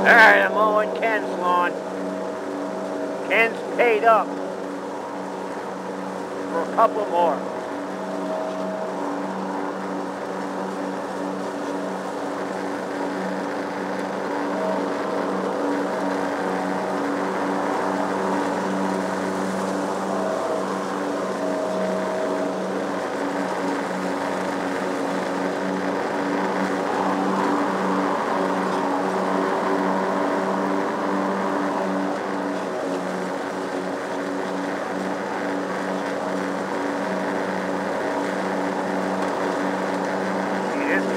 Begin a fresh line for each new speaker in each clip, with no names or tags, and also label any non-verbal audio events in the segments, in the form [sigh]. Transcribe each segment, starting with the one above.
Alright, I'm mowing Ken's lawn. Ken's paid up for a couple more.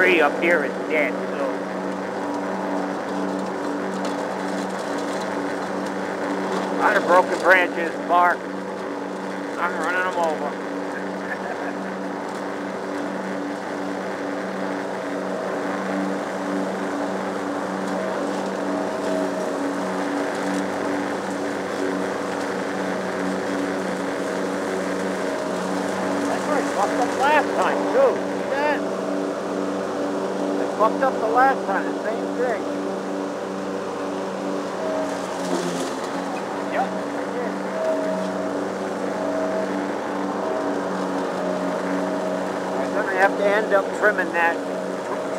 Tree up here is dead, so. A lot of broken branches, bark. I'm running them over. That's where I fucked up last time, too. Fucked up the last time, the same thing. Yep. I'm gonna have to end up trimming that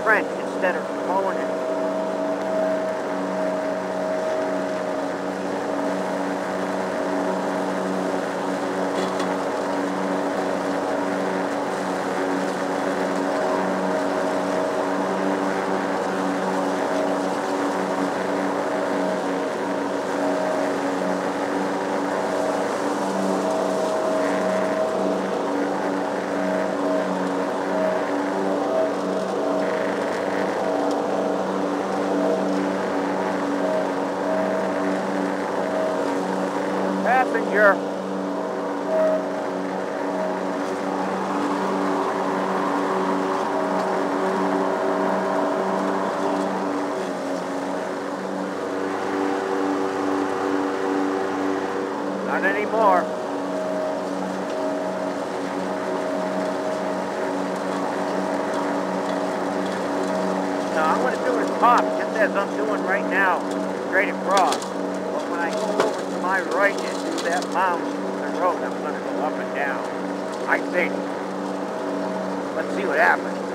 trench instead of mowing it. Passenger. Not anymore. No, I'm going to do it top, just as I'm doing right now, straight across. But when I go over to my right and do that mound the road, I'm going to go up and down. I think. Let's see what happens.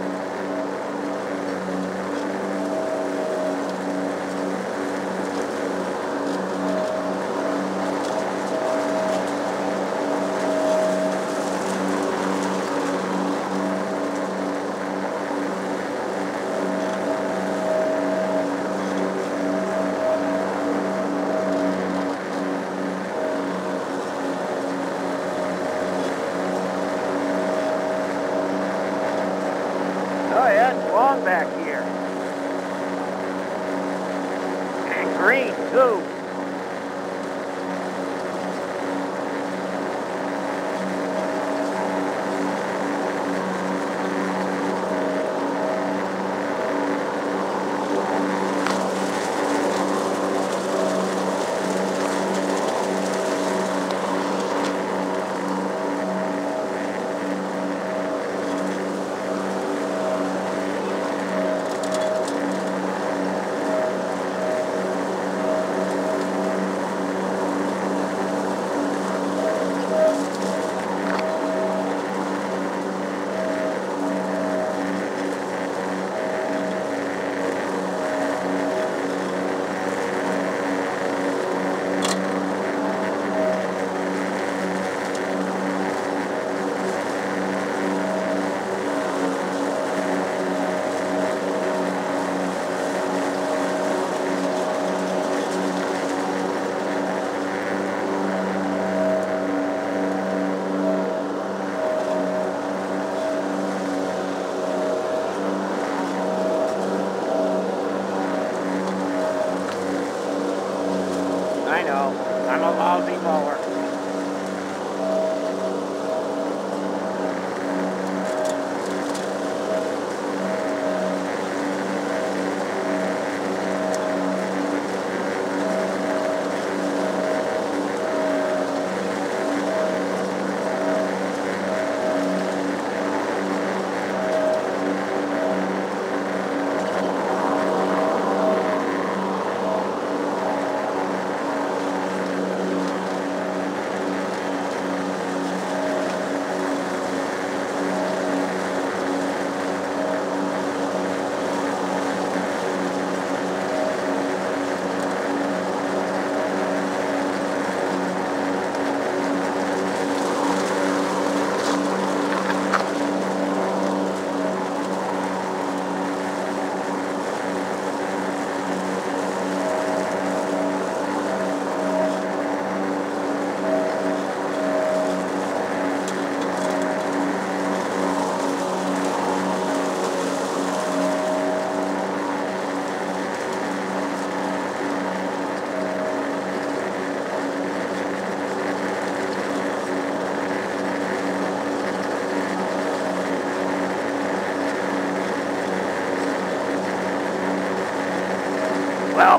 Know. I'm a lousy mower.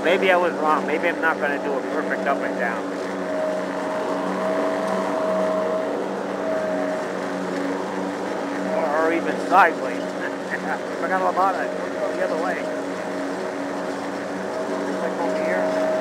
Maybe I was wrong. Maybe I'm not going to do a perfect up and down. Or, or even sideways. [laughs] I forgot all about it. Go the other way. Like over here.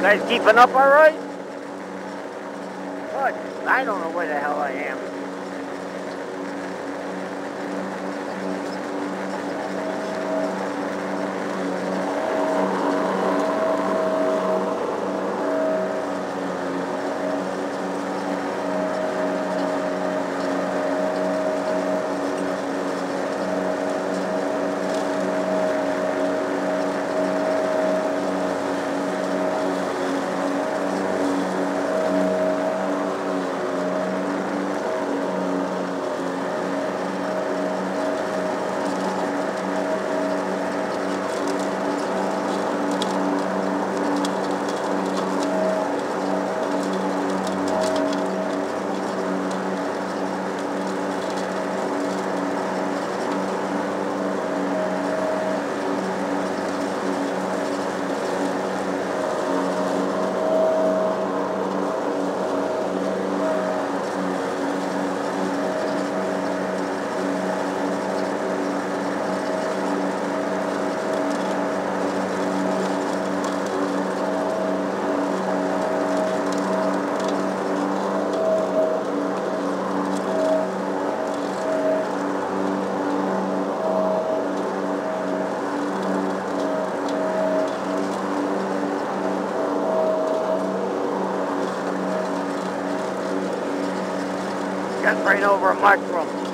You guys keeping up all right? Good. I don't know where the hell I am. Right over a mushroom.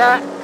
That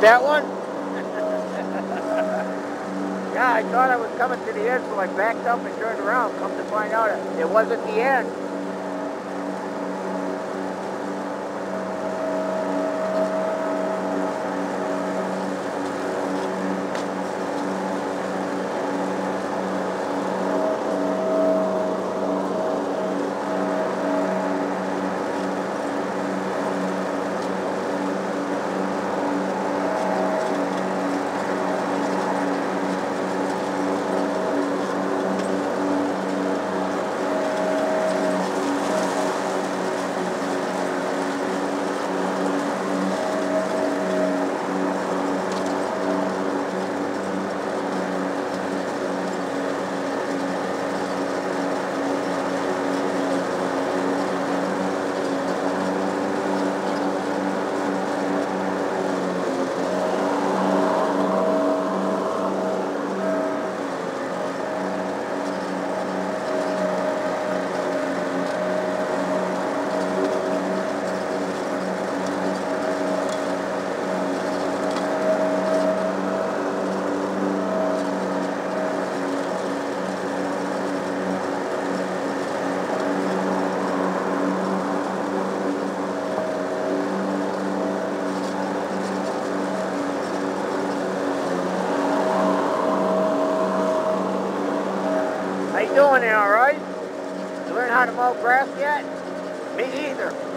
That one? yeah, I thought I was coming to the end, so I backed up and turned around. Come to find out, it wasn't the end. How you all right? You learn how to mow grass yet? Me either.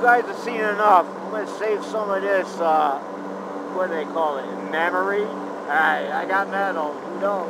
Guys have seen enough. I'm going to save some of this, uh, what do they call it, memory? Alright, I got metal. Who knows?